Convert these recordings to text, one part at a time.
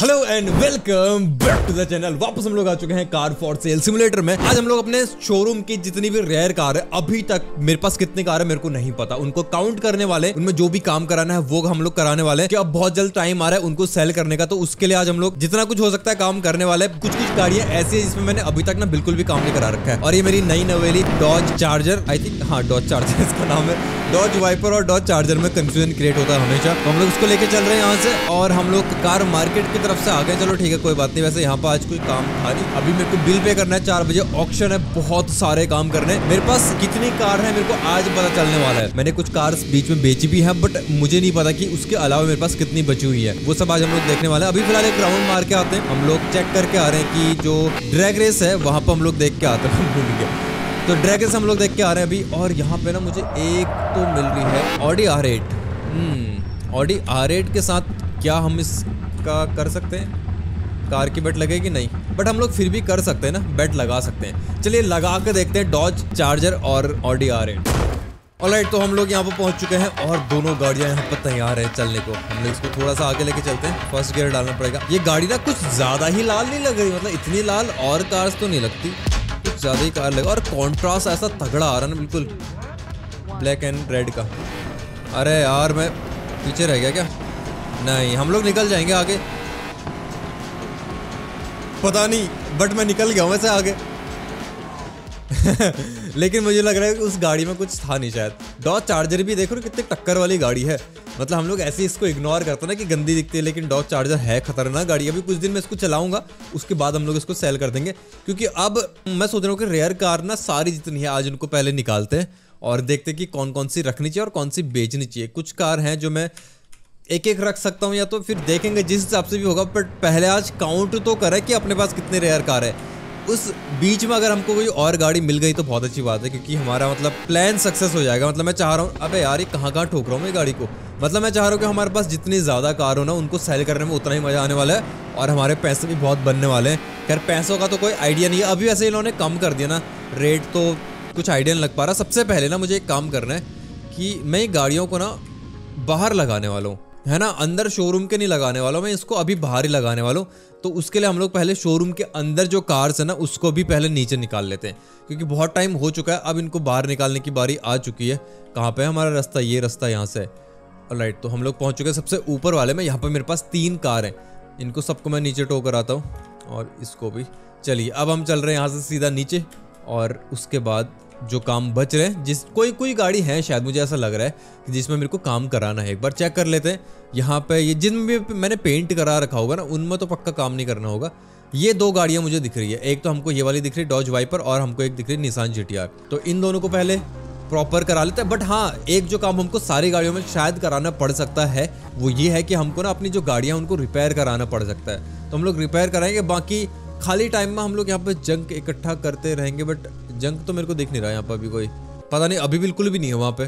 Hello and welcome back to the channel वापस हम लोग आ चुके हैं कार फॉर सेल सिमुलेटर में। आज हम लोग अपने शोरूम की जितनी भी रेयर कार है, अभी तक मेरे पास कितनी कार है, मेरे को नहीं पता। उनको काउंट करने वाले, उनमें जो भी काम कराना है, वो हम लोग कराने वाले कि अब बहुत जल्द टाइम आ रहा है उनको सेल करने का तो उसके लिए आज हम लोग जितना कुछ हो सकता है काम करने वाले कुछ कुछ गाड़ियाँ ऐसी है जिसमें मैंने अभी तक ना बिल्कुल भी काम नहीं करा रखा है। और ये मेरी नई नवेली डॉज चार्जर आई थिंक हाँ डॉज चार्जर इसका नाम है। डॉज वाइपर और डॉज चार्जर में कंफ्यूजन क्रिएट होता है हमेशा। तो हम लोग उसको लेके चल रहे हैं यहाँ से। और हम लोग कार मार्केट की तरफ़ से आ गए, चलो ठीक है, कोई बात नहीं। वैसे यहाँ पर आज कोई काम था नहीं। अभी मेरे को बिल पे करना है, चार बजे ऑप्शन है, बहुत सारे काम करने मेरे पास कितनी कार है, मेरे को आज पता चलने वाला है। मैंने कुछ कार बीच में बेची भी है बट मुझे नहीं पता कि उसके अलावा मेरे पास कितनी बची हुई है। वो सब आज हम लोग देखने वाले अभी फ़िलहाल एक राउंड मार के आते हैं। हम लोग चेक करके आ रहे हैं की जो ड्रैग रेस है, वहाँ पर हम लोग देख के आते हैं। भूल गए। तो ड्रैगन्स हम लोग देख के आ रहे हैं अभी, और यहाँ पे ना मुझे एक तो मिल रही है Audi R eight Audi R eight के साथ क्या हम इसका कर सकते हैं? कार की बेट लगेगी? नहीं। बट हम लोग फिर भी कर सकते हैं ना? बेट लगा सकते हैं। चलिए, लगा कर देखते हैं डॉज चार्जर और Audi R eight all right तो हम लोग यहाँ पर पहुँच चुके हैं और दोनों गाड़ियाँ यहाँ पर तैयार हैं चलने को। हम लोग इसको थोड़ा सा आगे लेके चलते हैं। फ़र्स्ट गियर डालना पड़ेगा। ये गाड़ी ना कुछ ज़्यादा ही लाल नहीं लग रही मतलब इतनी लाल और कार्स तो नहीं लगती। कुछ ज़्यादा ही कार लगा और कॉन्ट्रास्ट ऐसा तगड़ा आ रहा ना, बिल्कुल। ब्लैक एंड रेड का। अरे यार, मैं पीछे रह गया क्या? नहीं, हम लोग निकल जाएँगे आगे। पता नहीं बट मैं निकल गया वैसे आगे। लेकिन मुझे लग रहा है कि उस गाड़ी में कुछ था नहीं शायद। डॉज चार्जर भी देखो कितनी टक्कर वाली गाड़ी है। मतलब हम लोग ऐसे इसको इग्नोर करते ना कि गंदी दिखती है, लेकिन डॉज चार्जर है खतरनाक गाड़ी। अभी कुछ दिन में इसको चलाऊँगा, उसके बाद हम लोग इसको सेल कर देंगे। क्योंकि अब मैं सोच रहा हूँ कि रेयर कार ना सारी जितनी है, आज उनको पहले निकालते हैं और देखते कि कौन कौन सी रखनी चाहिए और कौन सी बेचनी चाहिए। कुछ कार हैं जो मैं एक एक रख सकता हूँ या तो फिर देखेंगे जिस हिसाब से भी होगा बट पहले आज काउंट तो करें कि अपने पास कितने रेयर कार है। उस बीच में अगर हमको कोई और गाड़ी मिल गई तो बहुत अच्छी बात है, क्योंकि हमारा मतलब प्लान सक्सेस हो जाएगा। मतलब मैं चाह रहा हूँ, अबे यार, ये कहाँ कहाँ ठोक रहा हूँ मैं गाड़ी को? मतलब मैं चाह रहा हूँ कि हमारे पास जितनी ज़्यादा कार हो ना, उनको सेल करने में उतना ही मज़ा आने वाला है, और हमारे पैसे भी बहुत बनने वाले हैं। खैर, पैसों का तो कोई आइडिया नहीं है। अभी वैसे इन्होंने कम कर दिया ना रेट तो कुछ आइडिया नहीं लग पा रहा। सबसे पहले ना मुझे एक काम करना है कि मैं गाड़ियों को ना बाहर लगाने वाला हूँ। है ना, अंदर शोरूम के नहीं लगाने वाला मैं, इसको अभी बाहर ही लगाने वाला हूँ। तो उसके लिए हम लोग पहले शोरूम के अंदर जो कार्स है ना, उसको भी पहले नीचे निकाल लेते हैं। क्योंकि बहुत टाइम हो चुका है, अब इनको बाहर निकालने की बारी आ चुकी है। कहाँ पे हमारा रास्ता? ये रास्ता यहाँ से राइट तो हम लोग पहुँच चुके हैं सबसे ऊपर वाले में। यहाँ पर मेरे पास तीन कार हैं। इनको सबको मैं नीचे टो कराता हूँ, और इसको भी। चलिए, अब हम चल रहे हैं यहाँ से सीधा नीचे, और उसके बाद जो काम बच रहे हैं, जिस, कोई कोई गाड़ी है शायद, मुझे ऐसा लग रहा है कि जिसमें मेरे को काम कराना है। एक बार चेक कर लेते हैं। यहाँ पे ये जिन भी, मैंने पेंट करा रखा होगा ना, उनमें तो पक्का काम नहीं करना होगा। ये दो गाड़ियाँ मुझे दिख रही है। एक तो हमको ये वाली दिख रही है डॉज वाइपर और हमको एक दिख रही है निशान जी तो इन दोनों को पहले प्रॉपर करा लेते हैं। बट हाँ एक जो काम हमको सारी गाड़ियों में शायद कराना पड़ सकता है, वो ये है कि हमको ना अपनी जो गाड़ियाँ उनको रिपेयर कराना पड़ सकता है। तो हम लोग रिपेयर कराएँगे। बाकी खाली टाइम में हम लोग यहाँ पे जंक इकट्ठा करते रहेंगे बट जंक तो मेरे को दिख नहीं रहा यहाँ पर अभी कोई। पता नहीं, अभी बिल्कुल भी नहीं है वहाँ पे।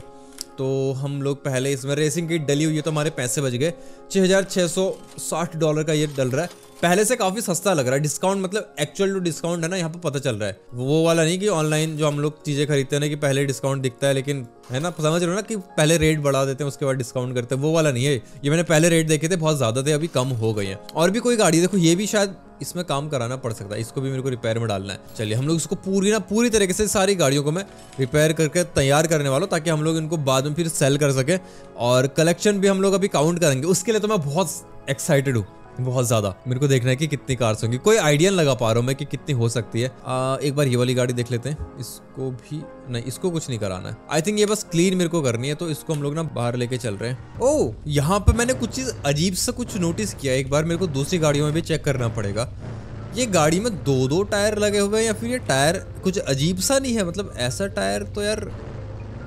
तो हम लोग पहले इसमें रेसिंग किट डली हुई है तो हमारे पैसे बच गए। छः हज़ार छः सौ साठ डॉलर का ये डल रहा है। पहले से काफ़ी सस्ता लग रहा है। डिस्काउंट मतलब एक्चुअल जो डिस्काउंट है ना, यहाँ पर पता चल रहा है। वो वाला नहीं कि ऑनलाइन जो हम लोग चीज़ें खरीदते हैं ना कि पहले डिस्काउंट दिखता है, लेकिन है ना, समझ रहे हो ना कि पहले रेट बढ़ा देते हैं, उसके बाद डिस्काउंट करते हैं। वो वाला नहीं है। ये मैंने पहले रेट देखे थे, बहुत ज़्यादा थे, अभी कम हो गए हैं। और भी कोई गाड़ी, देखो, ये भी शायद इसमें काम कराना पड़ सकता है। इसको भी मेरे को रिपेयर में डालना है। चलिए, हम लोग इसको पूरी ना, पूरी तरीके से सारी गाड़ियों को मैं रिपेयर करके तैयार करने वाला हूँ, ताकि हम लोग इनको बाद में फिर सेल कर सके। और कलेक्शन भी हम लोग अभी काउंट करेंगे। उसके लिए तो मैं बहुत एक्साइटेड हूँ। बहुत ज़्यादा। मेरे को देखना है कि कितनी कार्स होंगी। कोई आइडिया लगा पा रहा हूँ मैं कि कितनी हो सकती है। आ, एक बार ये वाली गाड़ी देख लेते हैं। इसको भी नहीं इसको कुछ नहीं कराना है। आई थिंक ये बस क्लीन मेरे को करनी है तो इसको हम लोग ना बाहर लेके चल रहे हैं। ओ यहाँ पे मैंने कुछ चीज़ अजीब सा कुछ नोटिस किया एक बार मेरे को दूसरी गाड़ियों में भी चेक करना पड़ेगा। ये गाड़ी में दो दो टायर लगे हुए हैं या फिर ये टायर कुछ अजीब सा नहीं है? मतलब ऐसा टायर तो यार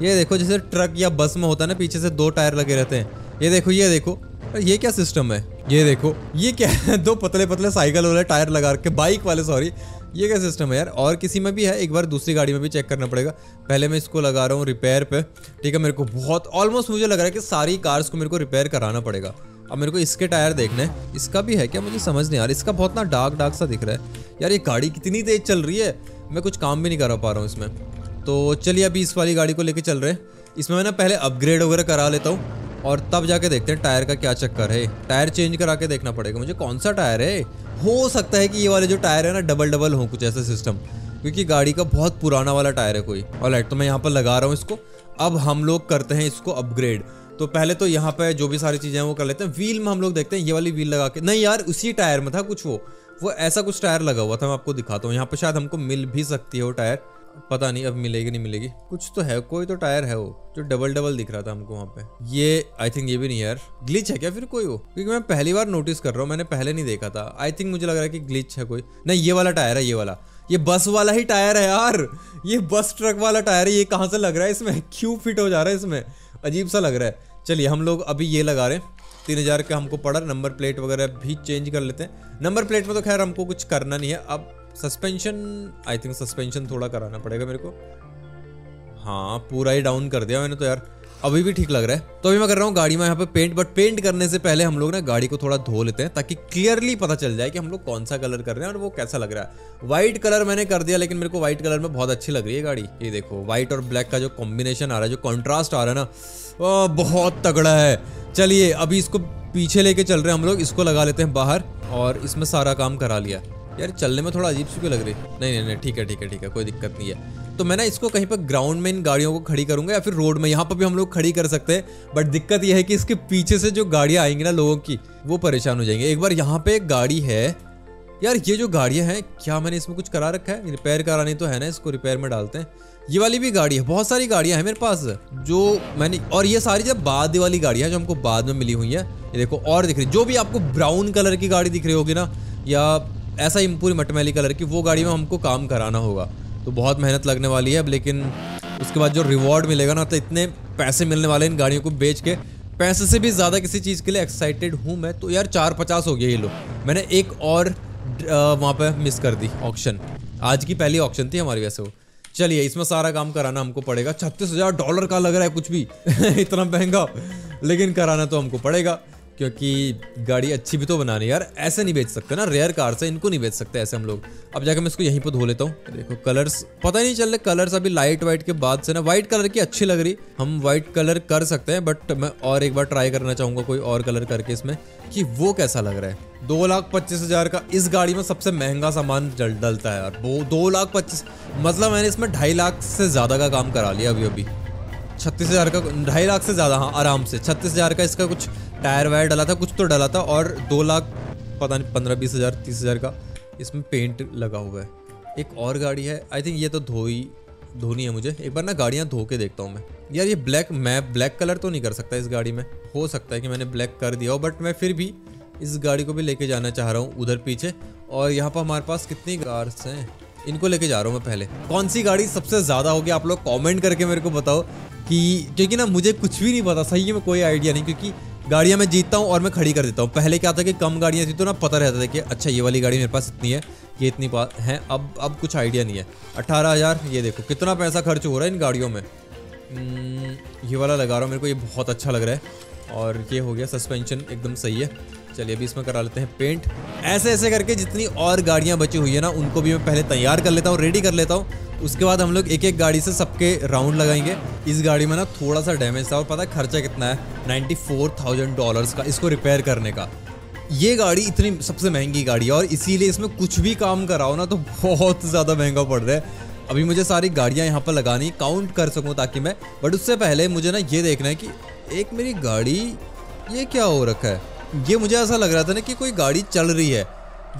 ये देखो जैसे ट्रक या बस में होता है ना पीछे से दो टायर लगे रहते हैं। ये देखो ये देखो। ये क्या सिस्टम है? ये देखो, ये क्या है? दो पतले पतले साइकिल वाले टायर लगा के बाइक वाले सॉरी ये क्या सिस्टम है यार? और किसी में भी है? एक बार दूसरी गाड़ी में भी चेक करना पड़ेगा। पहले मैं इसको लगा रहा हूँ रिपेयर पे। ठीक है, मेरे को बहुत ऑलमोस्ट मुझे लग रहा है कि सारी कार्स को मेरे को रिपेयर कराना पड़ेगा। अब मेरे को इसके टायर देखने हैं। इसका भी है क्या? मुझे समझ नहीं आ रहा। इसका बहुत ना डार्क डार्क सा दिख रहा है। यार, ये गाड़ी कितनी तेज चल रही है? मैं कुछ काम भी नहीं करा पा रहा हूँ इसमें। तो चलिए, अभी इस वाली गाड़ी को लेके चल रहे हैं। इसमें मैं ना पहले अपग्रेड वगैरह करा लेता हूँ। और तब जाके देखते हैं टायर का क्या चक्कर है। टायर चेंज करा के देखना पड़ेगा। मुझे कौन सा टायर है? हो सकता है कि ये वाले जो टायर है ना डबल डबल हो कुछ ऐसा सिस्टम क्योंकि गाड़ी का बहुत पुराना वाला टायर है कोई। और लाइट तो मैं यहाँ पर लगा रहा हूँ इसको। अब हम लोग करते हैं इसको अपग्रेड तो पहले तो यहाँ पे जो भी सारी चीज़ें हैं वो कर लेते हैं। व्हील में हम लोग देखते हैं, ये वाली व्हील लगा के नहीं यार, उसी टायर में था कुछ वो। वो ऐसा कुछ टायर लगा हुआ था, मैं आपको दिखाता हूँ। यहाँ पे शायद हमको मिल भी सकती है वो टायर। पता नहीं, अब मिलेगी, नहीं मिलेगी। कुछ तो है, कोई तो टायर है वो, जो डबल डबल दिख रहा था हमको वहाँ पे। ये आई थिंक ये भी नहीं यार। ग्लिच है क्या फिर कोई वो? क्योंकि मैं पहली बार नोटिस कर रहा हूँ, मैंने पहले नहीं देखा था। आई थिंक मुझे लग रहा है कि ग्लिच है कोई। नहीं, ये वाला टायर है, ये वाला। ये बस वाला ही टायर है यार। ये बस ट्रक वाला टायर है, ये कहाँ से लग रहा है इसमें? क्यों फिट हो जा रहा है इसमें? अजीब सा लग रहा है। चलिए, हम लोग अभी ये लगा रहे हैं। तीन हज़ार का हमको पड़ा नंबर प्लेट वगैरह भी चेंज कर लेते हैं। नंबर प्लेट में तो खैर हमको कुछ करना नहीं है। अब सस्पेंशन आई थिंक सस्पेंशन थोड़ा कराना पड़ेगा मेरे को। हाँ पूरा ही डाउन कर दिया मैंने तो यार। अभी भी ठीक लग रहा है। तो अभी मैं कर रहा हूँ गाड़ी में यहाँ पे पेंट बट पेंट करने से पहले हम लोग ना गाड़ी को थोड़ा धो लेते हैं, ताकि क्लियरली पता चल जाए कि हम लोग कौन सा कलर कर रहे हैं और वो कैसा लग रहा है। व्हाइट कलर मैंने कर दिया, लेकिन मेरे को व्हाइट कलर में बहुत अच्छी लग रही है गाड़ी। ये देखो व्हाइट और ब्लैक का जो कॉम्बिनेशन आ रहा है, जो कॉन्ट्रास्ट आ रहा है ना बहुत तगड़ा है। चलिए, अभी इसको पीछे लेके चल रहे हैं हम लोग, इसको लगा लेते हैं बाहर, और इसमें सारा काम करा लिया। यार, चलने में थोड़ा अजीब सी क्यों लग रही? नहीं नहीं नहीं, ठीक है ठीक है ठीक है, कोई दिक्कत नहीं है। तो मैं ना इसको कहीं पर ग्राउंड में इन गाड़ियों को खड़ी करूँगा या फिर रोड में? यहाँ पर भी हम लोग खड़ी कर सकते हैं बट दिक्कत यह है कि इसके पीछे से जो गाड़ियाँ आएँगी ना लोगों की, वो परेशान हो जाएँगे। एक बार यहाँ पे एक गाड़ी है। यार, ये जो गाड़ियाँ हैं, क्या मैंने इसमें कुछ करा रखा है? रिपेयर करानी तो है ना इसको, रिपेयर में डालते हैं। ये वाली भी गाड़ी है, बहुत सारी गाड़ियाँ हैं मेरे पास, जो मैंने, और ये सारी जब बाद वाली गाड़ियाँ जो हमको बाद में मिली हुई है, ये देखो, और दिख रही, जो भी आपको ब्राउन कलर की गाड़ी दिख रही होगी ना, या ऐसा ही पूरी मटमैली कलर की, वो गाड़ी में हमको काम कराना होगा। तो बहुत मेहनत लगने वाली है, अब लेकिन उसके बाद जो रिवॉर्ड मिलेगा ना तो इतने पैसे मिलने वाले इन गाड़ियों को बेच के। पैसे से भी ज़्यादा किसी चीज़ के लिए एक्साइटेड हूँ मैं तो यार चार पचास हो गया ये लो। मैंने एक और वहाँ पर मिस कर दी ऑप्शन आज की पहली ऑप्शन थी हमारी वैसे वो। चलिए, इसमें सारा काम कराना हमको पड़ेगा। छत्तीस हज़ार डॉलर का लग रहा है कुछ भी। इतना महँगा। लेकिन कराना तो हमको पड़ेगा। क्योंकि गाड़ी अच्छी भी तो बनानी यार, ऐसे नहीं बेच सकते ना रेयर कार से इनको नहीं बेच सकते ऐसे हम लोग। अब जाकर मैं इसको यहीं पर धो लेता हूँ। देखो कलर्स पता नहीं चल रहे कलर्स अभी लाइट वाइट के बाद से ना व्हाइट कलर की अच्छी लग रही। हम व्हाइट कलर कर सकते हैं बट मैं और एक बार ट्राई करना चाहूँगा कोई और कलर करके इसमें, कि वो कैसा लग रहा है। दो लाख पच्चीस हज़ार का इस गाड़ी में सबसे महँगा सामान डलता है यार। वो दो लाख पच्चीस मतलब मैंने इसमें ढाई लाख से ज़्यादा का काम करा लिया अभी अभी छत्तीस हज़ार का ढाई लाख से ज़्यादा हाँ आराम से। छत्तीस हज़ार का इसका कुछ टायर वायर डला था, कुछ तो डला था और दो लाख, पता नहीं, पंद्रह, बीस हज़ार, तीस हज़ार का इसमें पेंट लगा हुआ है। एक और गाड़ी है आई थिंक ये तो धोई, धोनी है मुझे। एक बार ना गाड़ियाँ धो के देखता हूँ मैं। यार ये ब्लैक मैं ब्लैक कलर तो नहीं कर सकता इस गाड़ी में। हो सकता है कि मैंने ब्लैक कर दिया हो बट मैं फिर भी इस गाड़ी को भी लेके जाना चाह रहा हूँ उधर पीछे। और यहाँ पर हमारे पास कितनी कार्स हैं? इनको लेके जा रहा हूँ मैं पहले। कौन सी गाड़ी सबसे ज़्यादा होगी? आप लोग कमेंट करके मेरे को बताओ। कि क्योंकि ना मुझे कुछ भी नहीं पता सही में कोई आइडिया नहीं क्योंकि गाड़ियाँ मैं जीतता हूँ और मैं खड़ी कर देता हूँ। पहले क्या था कि कम गाड़ियाँ थी तो ना पता रहता था कि अच्छा ये वाली गाड़ी मेरे पास इतनी है ये इतनी पास है अब अब कुछ आइडिया नहीं है। अट्ठारह हज़ार ये देखो कितना पैसा खर्च हो रहा है इन गाड़ियों में? हम्म, ये वाला लगा रहा हूँ मेरे को ये बहुत अच्छा लग रहा है। और ये हो गया सस्पेंशन एकदम सही है। चलिए अभी इसमें करा लेते हैं पेंट ऐसे ऐसे करके जितनी और गाड़ियाँ बची हुई है ना, उनको भी मैं पहले तैयार कर लेता हूँ रेडी कर लेता हूँ। उसके बाद हम लोग एक एक गाड़ी से सबके राउंड लगाएँगे। इस गाड़ी में ना थोड़ा सा डैमेज था और पता खर्चा कितना है? नाइन्टी फोर थाउज़ेंड डॉलर्स का इसको रिपेयर करने का। ये गाड़ी इतनी सबसे महँगी गाड़ी है और इसीलिए इसमें कुछ भी काम कराओ ना तो बहुत ज़्यादा महँगा पड़ रहा है। अभी मुझे सारी गाड़ियाँ यहाँ पर लगानी काउंट कर सकूँ ताकि मैं बट उससे पहले मुझे ना ये देखना है कि एक मेरी गाड़ी, ये क्या हो रखा है? ये मुझे ऐसा लग रहा था ना कि कोई गाड़ी चल रही है।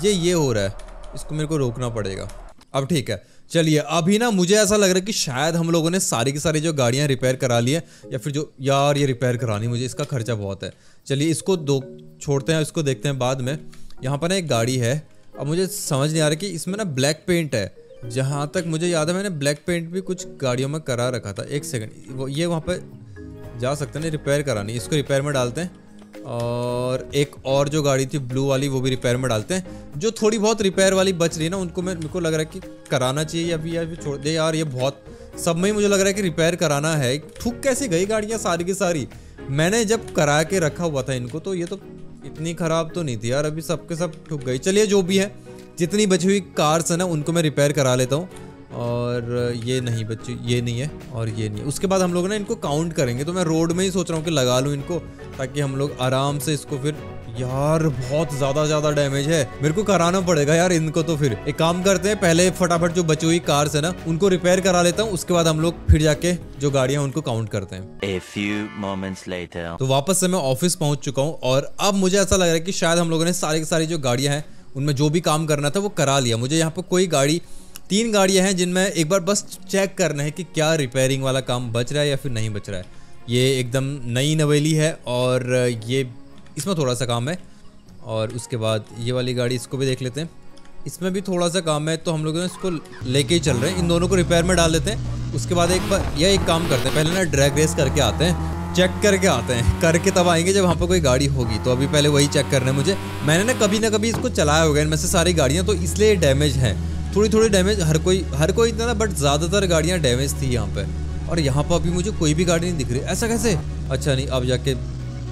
ये ये हो रहा है। इसको मेरे को रोकना पड़ेगा। अब ठीक है। चलिए, अभी ना मुझे ऐसा लग रहा है कि शायद हम लोगों ने सारी की सारी जो गाड़ियाँ रिपेयर करा ली है, या फिर जो, यार ये रिपेयर करानी मुझे, इसका खर्चा बहुत है। चलिए, इसको दो, छोड़ते हैं, इसको देखते हैं बाद में। यहाँ पर ना एक गाड़ी है। अब मुझे समझ नहीं आ रहा कि इसमें ना ब्लैक पेंट है। जहाँ तक मुझे याद है, मैंने ब्लैक पेंट भी कुछ गाड़ियों में करा रखा था। एक सेकंड वो ये वहाँ पर जा सकते हैं रिपेयर करानी इसको रिपेयर में डालते हैं और एक और जो गाड़ी थी ब्लू वाली, वो भी रिपेयर में डालते हैं। जो थोड़ी बहुत रिपेयर वाली बच रही है ना, उनको मैं मेरे को लग रहा है कि कराना चाहिए अभी फिर छोड़ दे यार, ये बहुत सब में ही मुझे लग रहा है कि रिपेयर कराना है। ठुक कैसे गई गाड़ियाँ सारी की सारी? मैंने जब करा के रखा हुआ था इनको तो ये तो इतनी ख़राब तो नहीं थी यार, अभी सबके सब ठुक गई। चलिए, जो भी है जितनी बची हुई कार्स है ना उनको मैं रिपेयर करा लेता हूँ। और ये नहीं बच्चे ये नहीं है और ये नहीं है। उसके बाद हम लोग ना इनको काउंट करेंगे। तो मैं रोड में ही सोच रहा हूँ कि लगा लूँ इनको ताकि हम लोग आराम से इसको फिर यार बहुत ज़्यादा ज़्यादा डैमेज है। मेरे को कराना पड़ेगा यार इनको तो फिर। एक काम करते हैं पहले फटाफट जो बची हुई कार्स है ना उनको रिपेयर करा लेता हूँ। उसके बाद हम लोग फिर जाके जो गाड़ियाँ उनको काउंट करते हैं। A few moments later. तो वापस से मैं ऑफ़िस पहुँच चुका हूँ। और अब मुझे ऐसा लग रहा है कि शायद हम लोगों ने सारी की सारी जो गाड़ियाँ हैं उनमें जो भी काम करना था वो करा लिया। मुझे यहाँ पर कोई गाड़ी, तीन गाड़ियाँ हैं जिनमें एक बार बस चेक करना है कि क्या रिपेयरिंग वाला काम बच रहा है या फिर नहीं बच रहा है। ये एकदम नई नवेली है और ये, इसमें थोड़ा सा काम है और उसके बाद ये वाली गाड़ी इसको भी देख लेते हैं। इसमें भी थोड़ा सा काम है तो हम लोग इसको लेके ही चल रहे हैं। इन दोनों को रिपेयर में डाल लेते हैं। उसके बाद एक बार, यह एक काम करते हैं। पहले ना ड्रैग रेस करके आते हैं। चेक करके आते हैं। करके तब आएँगे जब वहाँ पर कोई गाड़ी होगी। तो अभी पहले वही चेक करना है मुझे। मैंने ना कभी ना कभी इसको चलाया होगा। इनमें से सारी गाड़ियाँ तो इसलिए डैमेज है। थोड़ी थोड़ी डैमेज हर कोई हर कोई इतना ना बट ज़्यादातर गाड़ियाँ डैमेज थी यहाँ पर और यहाँ पर अभी मुझे कोई भी गाड़ी नहीं दिख रही। ऐसा कैसे? अच्छा नहीं, अब जाके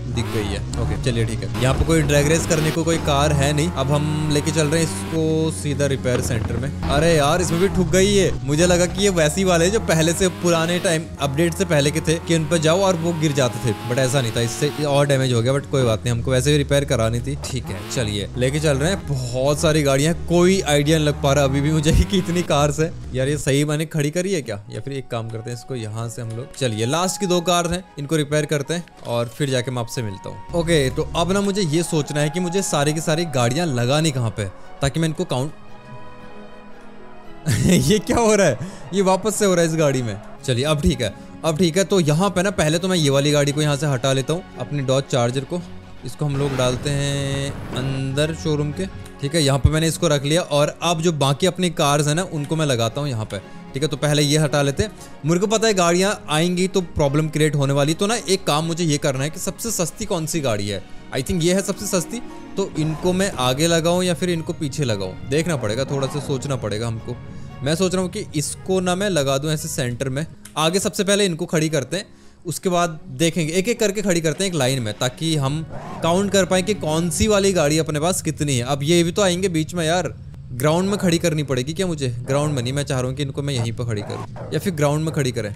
दिख गई है। ओके चलिए ठीक है। यहाँ पे कोई ड्रैग रेस करने को कोई कार है नहीं। अब हम लेके चल रहे हैं इसको सीधा रिपेयर सेंटर में। अरे यार, इसमें भी ठुक गई है। मुझे लगा कि ये वैसी वाले जो पहले से पुराने टाइम अपडेट से पहले के थे, कि उन पर जाओ और वो गिर जाते थे। बट ऐसा नहीं था। इससे और डैमेज हो गया बट कोई बात नहीं। हमको वैसे भी रिपेयर करानी थी। ठीक है, चलिए। लेके चल रहे हैं। बहुत सारी गाड़ियाँ कोई आइडिया नहीं लग पा रहा अभी भी मुझे कि इतनी कार्स है। यार, ये सही मैंने खड़ी करी है क्या? या फिर एक काम करते हैं इसको यहाँ से हम लोग। चलिए लास्ट की दो कार हैं। इनको रिपेयर करते हैं और फिर जाके मैं आपसे मिलता हूँ। ओके तो अब ना मुझे ये सोचना है कि मुझे सारी की सारी गाड़ियाँ लगानी कहाँ पे ताकि मैं इनको काउंट ये क्या हो रहा है? ये वापस से हो रहा है इस गाड़ी में। चलिए, अब ठीक है। अब ठीक है तो यहाँ पे ना पहले तो मैं ये वाली गाड़ी को यहाँ से हटा लेता हूँ, अपनी डॉज चार्जर को। इसको हम लोग डालते हैं अंदर शोरूम के। ठीक है, यहाँ पे मैंने इसको रख लिया और अब जो बाकी अपनी कार्स है ना, उनको मैं लगाता हूँ यहाँ पे। ठीक है तो पहले ये हटा लेते मुझे को पता है गाड़ियाँ आएँगी तो प्रॉब्लम क्रिएट होने वाली। तो ना, एक काम मुझे ये करना है कि सबसे सस्ती कौन सी गाड़ी है? आई थिंक ये है सबसे सस्ती। तो इनको मैं आगे लगाऊँ या फिर इनको पीछे लगाऊँ? देखना पड़ेगा, थोड़ा सा सोचना पड़ेगा हमको। मैं सोच रहा हूँ कि इसको ना मैं लगा दूँ ऐसे सेंटर में। आगे सबसे पहले इनको खड़ी करते हैं। उसके बाद देखेंगे एक एक करके खड़ी करते हैं एक लाइन में, ताकि हम काउंट कर पाए कि कौन सी वाली गाड़ी अपने पास कितनी है। अब ये भी तो आएँगे बीच में यार। ग्राउंड में खड़ी करनी पड़ेगी क्या मुझे? ग्राउंड में नहीं, मैं चाह रहा हूँ कि इनको मैं यहीं पर खड़ी करूँ। या फिर ग्राउंड में खड़ी करें।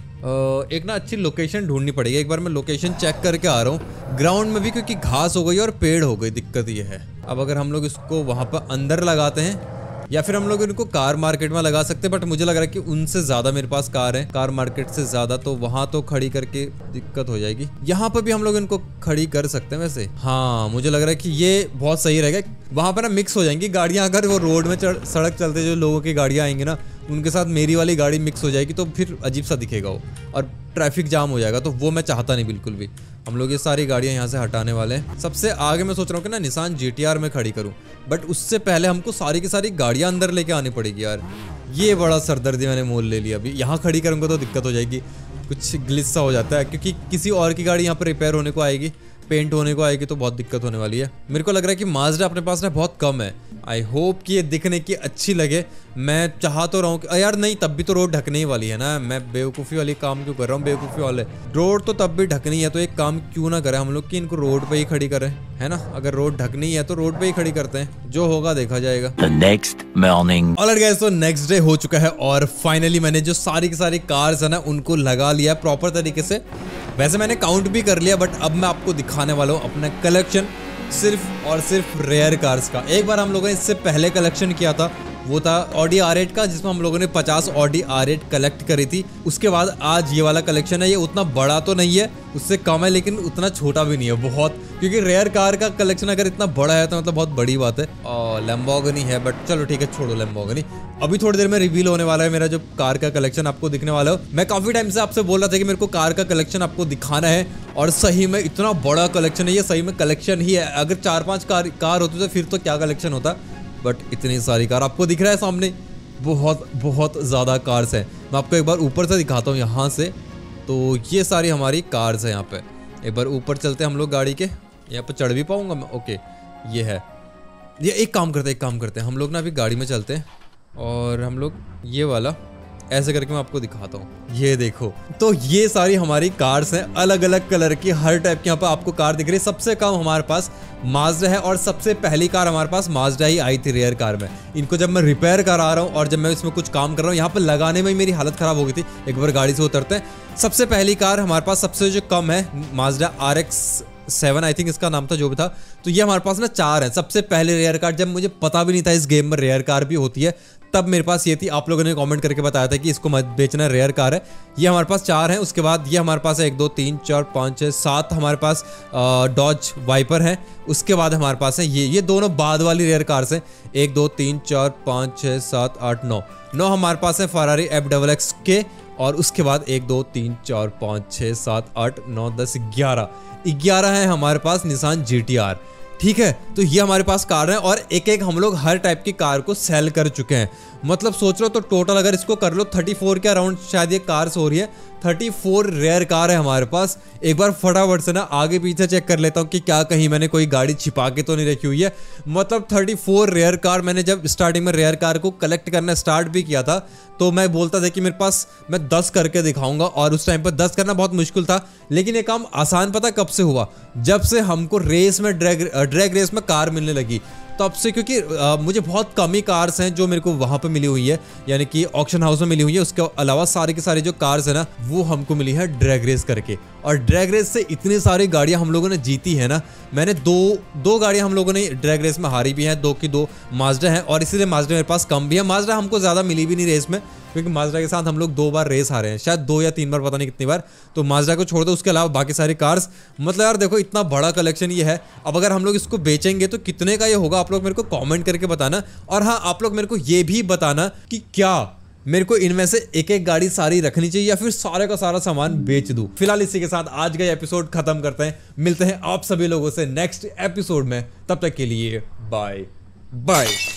एक ना अच्छी लोकेशन ढूंढनी पड़ेगी। एक बार मैं लोकेशन चेक करके आ रहा हूँ। ग्राउंड में भी क्योंकि घास हो गई और पेड़ हो गई, दिक्कत ये है। अब अगर हम लोग इसको वहाँ पर अंदर लगाते हैं या फिर हम लोग इनको कार मार्केट में लगा सकते हैं बट मुझे लग रहा है कि उनसे ज़्यादा मेरे पास कार है। कार मार्केट से ज़्यादा तो वहाँ तो खड़ी करके दिक्कत हो जाएगी। यहाँ पर भी हम लोग इनको खड़ी कर सकते हैं वैसे। हाँ मुझे लग रहा है कि ये बहुत सही रहेगा। वहाँ पर ना मिक्स हो जाएँगी गाड़ियाँ। अगर वो रोड में सड़क चलते जो लोगों की गाड़ियाँ आएँगी ना उनके साथ मेरी वाली गाड़ी मिक्स हो जाएगी तो फिर अजीब सा दिखेगा वो। और ट्रैफ़िक जाम हो जाएगा तो वो मैं चाहता नहीं बिल्कुल भी। हम लोग ये सारी गाड़ियाँ यहाँ से हटाने वाले हैं। सबसे आगे मैं सोच रहा हूँ कि ना निशान जी में खड़ी करूँ। बट उससे पहले हमको सारी की सारी गाड़ियाँ अंदर लेके आनी पड़ेगी यार। ये बड़ा सरदर्दी मैंने मोल ले लिया। अभी यहाँ खड़ी करूँगा तो दिक्कत हो जाएगी। कुछ ग्लिस सा हो जाता है, क्योंकि किसी और की गाड़ी यहाँ पर रिपेयर होने को आएगी। पेंट होने को आएगी तो बहुत दिक्कत होने वाली है। मेरे को लग रहा है कि माजरा अपने पास ना बहुत कम है। आई होप कि ये दिखने की अच्छी लगे। मैं चाह तो रहा हूँ यार नहीं तब भी तो रोड ढकने ही वाली है ना। मैं बेवकूफ़ी वाली काम क्यों कर रहा हूँ? बेवकूफ़ी वाले। रोड तो तब भी ढकनी है तो एक काम क्यों ना करें हम लोग कि इनको रोड पे ही खड़ी करें है ना? अगर रोड ढकनी है तो रोड पे ही खड़ी करते हैं। जो होगा देखा जाएगा। नेक्स्ट मॉर्निंग तो नेक्स्ट डे हो चुका है और फाइनली मैंने जो सारी की सारी कार्स है ना उनको लगा लिया प्रॉपर तरीके से। वैसे मैंने काउंट भी कर लिया बट अब मैं आपको दिखाने वाला हूँ अपना कलेक्शन सिर्फ़ और सिर्फ़ रेयर कार्स का। एक बार हम लोगों ने इससे पहले कलेक्शन किया था वो था ऑडी आर का, जिसमें हम लोगों ने 50 ऑडी आर एट कलेक्ट करी थी। उसके बाद आज ये वाला कलेक्शन है, ये उतना बड़ा तो नहीं है, उससे कम है, लेकिन उतना छोटा भी नहीं है, बहुत। क्योंकि रेयर कार का कलेक्शन अगर इतना बड़ा है तो मतलब बहुत बड़ी बात है। और लेम्बोगनी है बट चलो ठीक है, छोड़ो लेम्बोगनी अभी थोड़ी देर में रिवील होने वाला है मेरा जो कार का कलेक्शन आपको दिखने वाला है। मैं काफ़ी टाइम से आपसे बोल रहा था कि मेरे को कार का कलेक्शन आपको दिखाना है, और सही में इतना बड़ा कलेक्शन है, ये सही में कलेक्शन ही है। अगर चार पाँच कार कार होती तो फिर तो क्या कलेक्शन होता? बट इतनी सारी कार आपको दिख रहा है सामने। बहुत बहुत ज़्यादा कार्स हैं। मैं आपको एक बार ऊपर से दिखाता हूँ यहाँ से। तो ये सारी हमारी कार्स हैं यहाँ पे। एक बार ऊपर चलते हैं हम लोग गाड़ी के। यहाँ पर चढ़ भी पाऊँगा मैं। ओके, ये है। ये एक काम करते हैं, एक काम करते हैं। हम लोग ना अभी गाड़ी में चलते हैं। और हम लोग ये वाला ऐसे करके मैं आपको दिखाता हूँ। ये देखो तो ये सारी हमारी कार्स हैं अलग अलग कलर की, हर टाइप की यहाँ पर आपको कार दिख रही है। सबसे कम हमारे पास माजदा है और सबसे पहली कार हमारे पास माजदा ही आई थी रेयर कार में। इनको जब मैं रिपेयर करा रहा हूँ और जब मैं इसमें कुछ काम कर रहा हूँ, यहाँ पर लगाने में मेरी हालत खराब हो गई थी। एक बार गाड़ी से उतरते हैं। सबसे पहली कार हमारे पास सबसे जो कम है Mazda R seven I think इसका नाम था, जो भी था। तो ये हमारे पास ना चार है। सबसे पहले रेयर कार जब मुझे पता भी नहीं था इस गेम में रेयर कार भी होती है तब मेरे पास ये थी, आप लोगों ने कमेंट करके बताया था कि इसको मत बेचना रेयर कार है। ये हमारे पास चार है, उसके बाद ये हमारे पास है, एक, दो, तीन, चार, पाँच छः सात हमारे पास डॉज वाइपर है। उसके बाद हमारे पास है ये ये दोनों बाद वाली रेयर कार्स हैं। एक, दो, तीन, चार, पाँच छः सात, आठ, नौ। नौ हमारे पास है फरारी एफ़ डबल एक्स के, और उसके बाद एक, दो, तीन, चार, पाँच छः सात, आठ, नौ, दस, ग्यारह। ग्यारह है हमारे पास निशान जी ठीक है? तो ये हमारे पास कार है और एक एक हम लोग हर टाइप की कार को सेल कर चुके हैं। मतलब सोच लो तो टोटल अगर इसको कर लो 34 के अराउंड शायद ये कार्स हो रही है 34 रेयर कार है हमारे पास। एक बार फटाफट से ना आगे पीछे चेक कर लेता हूँ कि क्या कहीं मैंने कोई गाड़ी छिपा के तो नहीं रखी हुई है। मतलब 34 रेयर कार मैंने जब स्टार्टिंग में रेयर कार को कलेक्ट करना स्टार्ट भी किया था तो मैं बोलता था कि मेरे पास मैं 10 करके दिखाऊँगा और उस टाइम पर 10 करना बहुत मुश्किल था। लेकिन ये काम आसान पता कब से हुआ? जब से हमको रेस में ड्रैग ड्रैग रेस में कार मिलने लगी। तब से क्योंकि आ, मुझे बहुत कम ही कार्स हैं जो मेरे को वहाँ पे मिली हुई है। यानी कि ऑक्शन हाउस में मिली हुई है। उसके अलावा सारे के सारे जो कार्स है ना वो हमको मिली है ड्रैग रेस करके। और ड्रैग रेस से इतनी सारी गाड़ियाँ हम लोगों ने जीती है ना मैंने दो दो गाड़ियाँ हम लोगों ने ड्रैग रेस में हारी भी हैं। दो की दो माजडा हैं और इसीलिए माजडा मेरे पास कम भी है। माजडा हमको ज़्यादा मिली भी नहीं रेस में। क्योंकि माजरा के साथ हम लोग दो बार रेस हारे हैं। शायद दो या तीन बार, पता नहीं कितनी बार। तो माजरा को छोड़ दो, उसके अलावा बाकी सारी कार्स मतलब यार देखो, इतना बड़ा कलेक्शन ये है। अब अगर हम लोग इसको बेचेंगे तो कितने का ये होगा? आप लोग मेरे को कॉमेंट करके बताना। और हाँ आप लोग मेरे को ये भी बताना कि क्या मेरे को इनमें से एक एक गाड़ी सारी रखनी चाहिए या फिर सारे का सारा सामान बेच दूँ। फ़िलहाल इसी के साथ आज का एपिसोड खत्म करते हैं। मिलते हैं आप सभी लोगों से नेक्स्ट एपिसोड में। तब तक के लिए बाय बाय